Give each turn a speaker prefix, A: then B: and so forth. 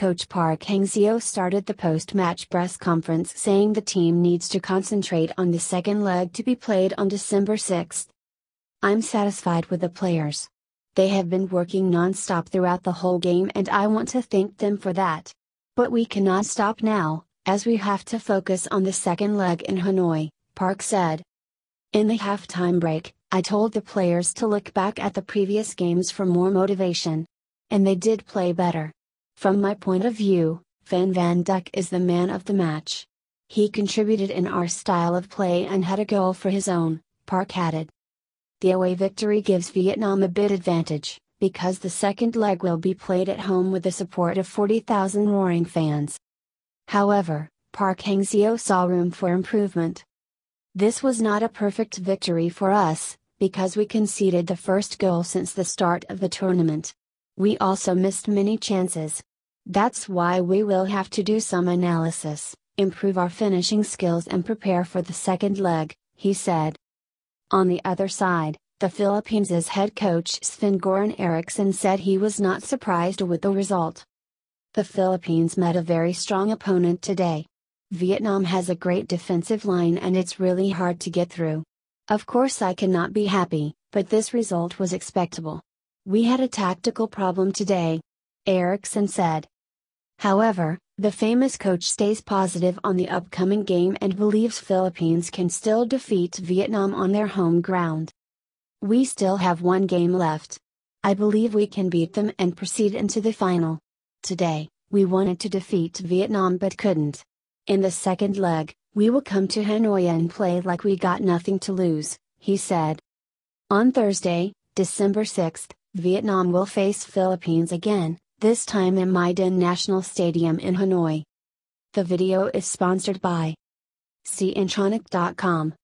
A: coach Park Hang-seo started the post-match press conference saying the team needs to concentrate on the second leg to be played on December 6. I'm satisfied with the players. They have been working non-stop throughout the whole game and I want to thank them for that. But we cannot stop now, as we have to focus on the second leg in Hanoi, Park said. In the halftime break, I told the players to look back at the previous games for more motivation. And they did play better. From my point of view, Phan Van Duc is the man of the match. He contributed in our style of play and had a goal for his own, Park added. The away victory gives Vietnam a bit advantage, because the second leg will be played at home with the support of 40,000 roaring fans. However, Park Hang-seo saw room for improvement. This was not a perfect victory for us, because we conceded the first goal since the start of the tournament. We also missed many chances. That's why we will have to do some analysis, improve our finishing skills and prepare for the second leg, he said. On the other side, the Philippines' head coach Sven-Goran Eriksson said he was not surprised with the result. The Philippines met a very strong opponent today, Vietnam has a great defensive line and it's really hard to get through. Of course, I cannot be happy, but this result was expectable. We had a tactical problem today. Eriksson said. However, the famous coach stays positive on the upcoming game and believes Philippines can still defeat Vietnam on their home ground. We still have one game left. I believe we can beat them and proceed into the final. Today, we wanted to defeat Vietnam but couldn't. In the second leg, we will come to Hanoi and play like we got nothing to lose, he said. On Thursday, December 6, Vietnam will face Philippines again, this time in My Dinh National Stadium in Hanoi. The video is sponsored by CIntronic.com.